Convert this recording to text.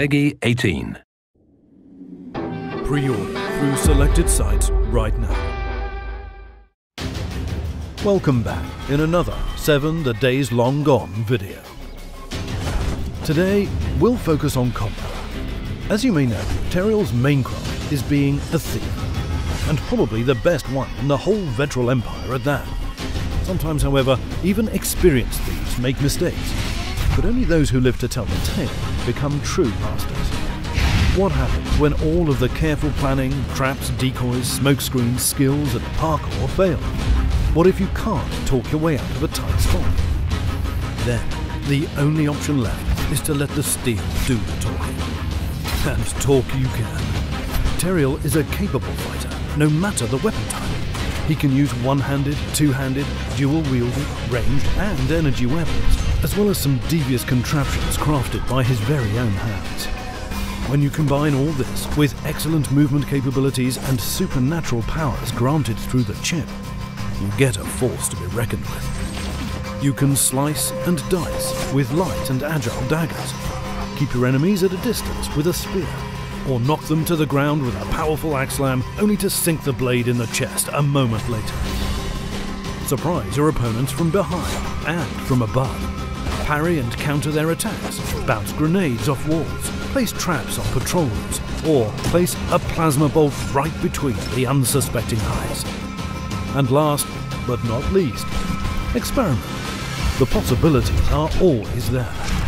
PEGI 18. Pre-order through selected sites right now. Welcome back in another 7 The Days Long Gone video. Today, we'll focus on combat. As you may know, Teriel's main craft is being a thief, and probably the best one in the whole Vetrall Empire at that. Sometimes, however, even experienced thieves make mistakes, but only those who live to tell the tale become true masters. What happens when all of the careful planning, traps, decoys, smokescreens, skills, and parkour fail? What if you can't talk your way out of a tight spot? Then, the only option left is to let the steel do the talking. And talk you can. Teriel is a capable fighter, no matter the weapon type. He can use one-handed, two-handed, dual-wielded, ranged and energy weapons, as well as some devious contraptions crafted by his very own hands. When you combine all this with excellent movement capabilities and supernatural powers granted through the chip, you get a force to be reckoned with. You can slice and dice with light and agile daggers, keep your enemies at a distance with a spear, or knock them to the ground with a powerful axe slam only to sink the blade in the chest a moment later. Surprise your opponents from behind and from above. Parry and counter their attacks, bounce grenades off walls, place traps on patrols, or place a plasma bolt right between the unsuspecting eyes. And last, but not least, experiment. The possibilities are always there.